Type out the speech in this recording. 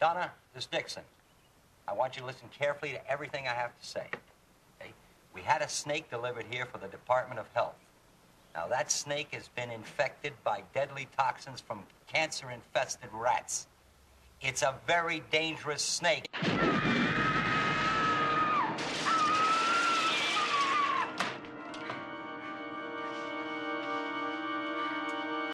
Donna, this Dixon. I want you to listen carefully to everything I have to say. Okay? We had a snake delivered here for the Department of Health. Now, that snake has been infected by deadly toxins from cancer infested rats. It's a very dangerous snake.